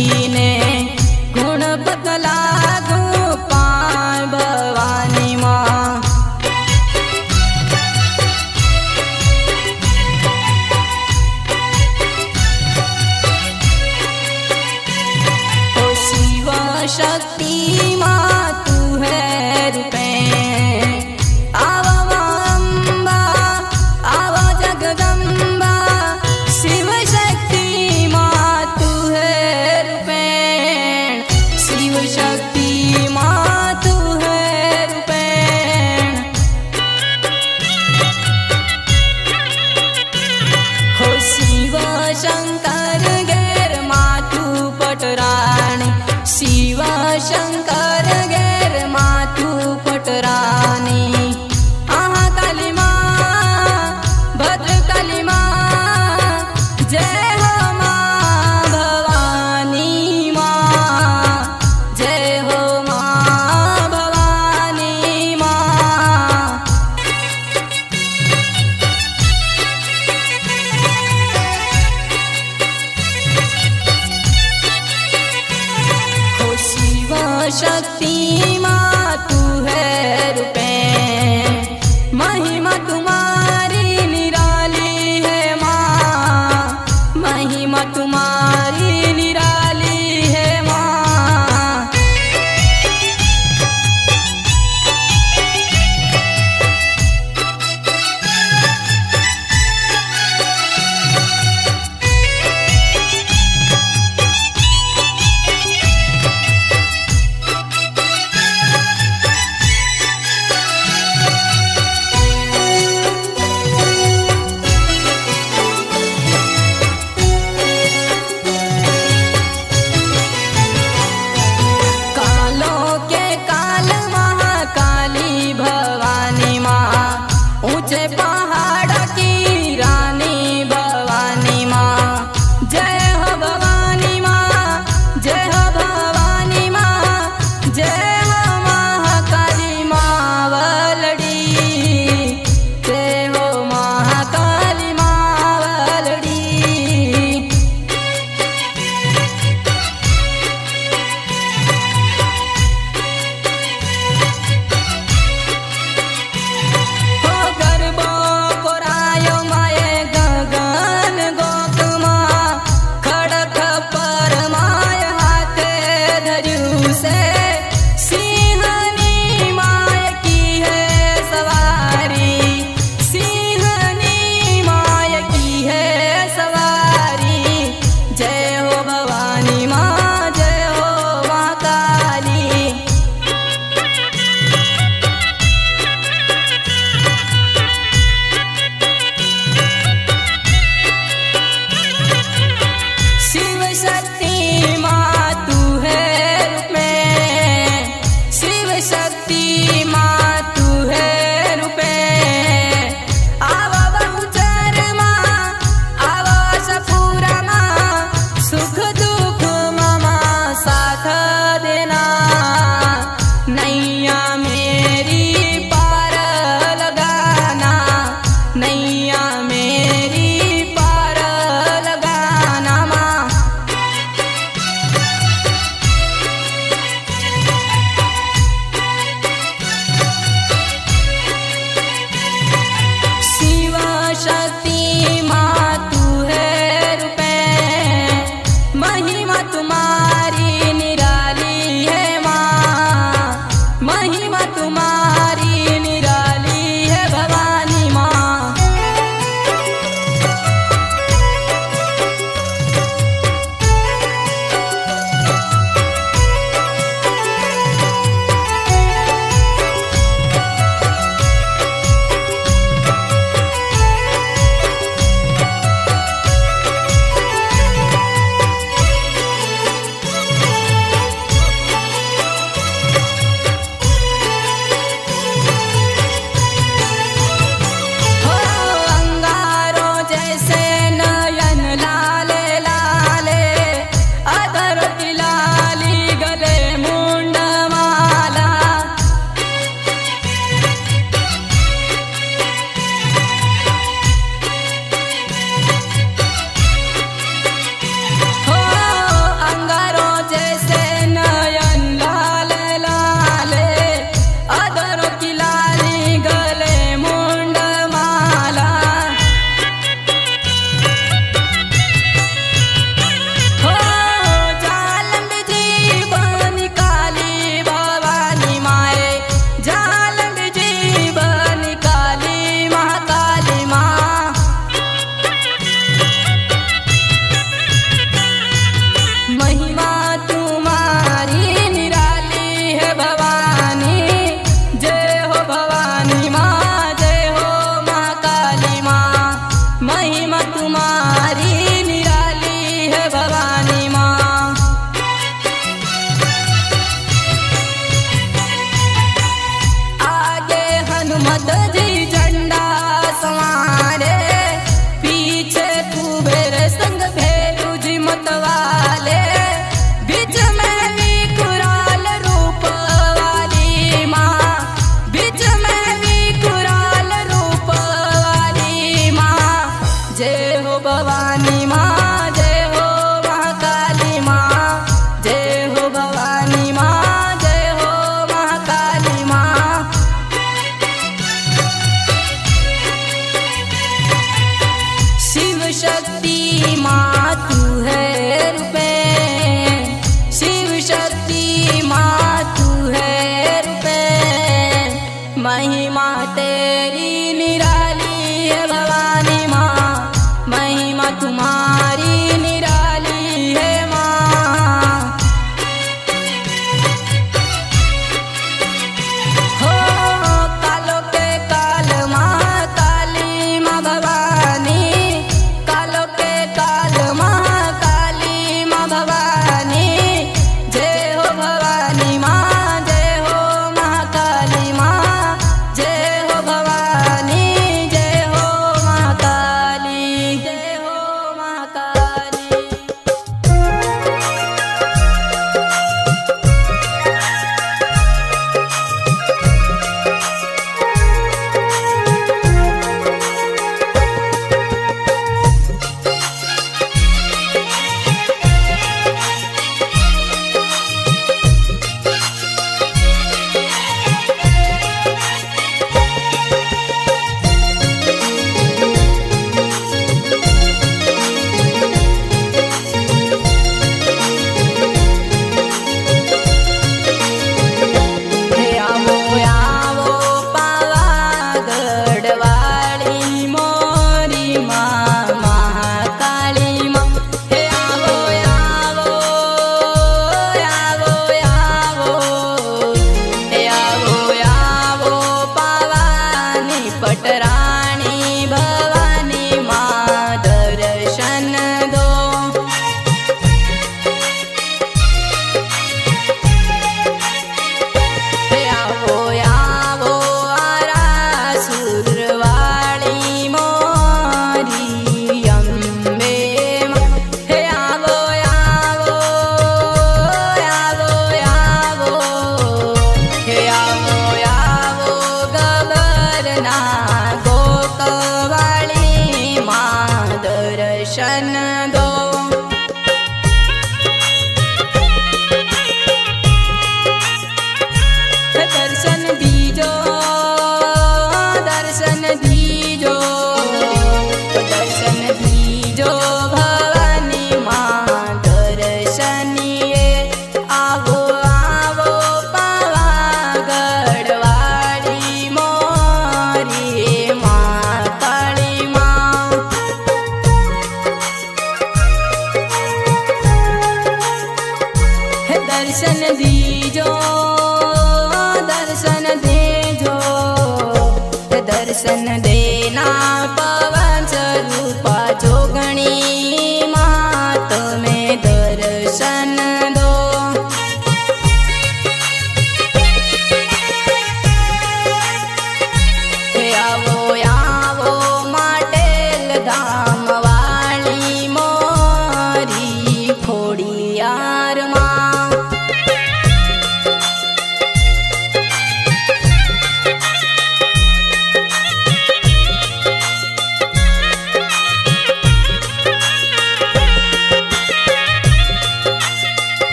ಮದೀನೇ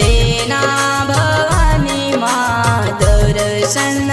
देना भवानी मा दर्शन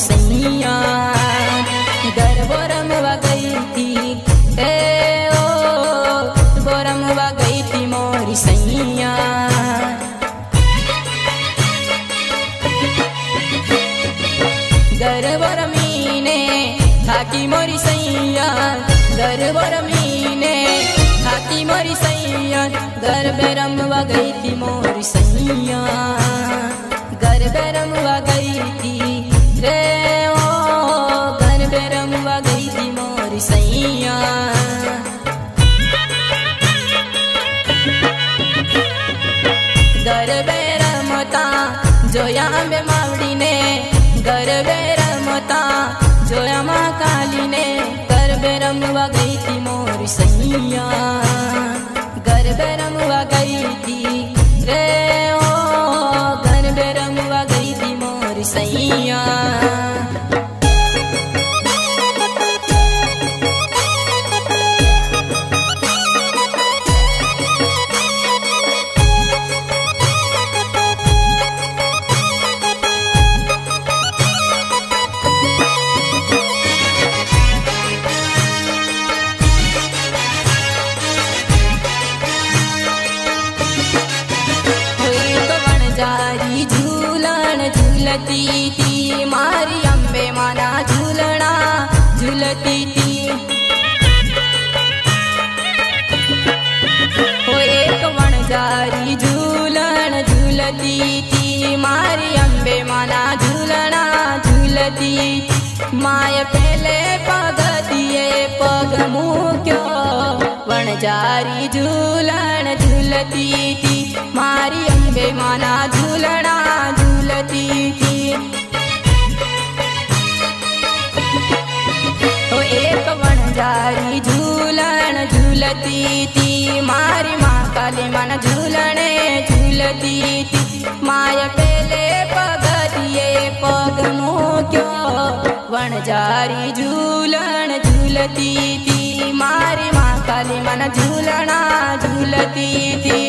सैया। गरबो रमवा गई थी, ए गई थी मोरी सैया। गरबो रमीने खाकी मोरी सैया। गरबो रमीने खाकी मोरी सैया। गरबे रमवा गई थी मोरी सैया। गरबे रमवा गई थी वणजारी झूलण झूलती थी मारी अंबे माना झूलना झूलती थी तो एक वणजारी झूलण झूलती थी मारी माँ काली मन झूलने झूलती थी माय पेले पगतिए पग क्यों? वणजारी झूलण झूलती थी काली मन झूलना झूलती थी।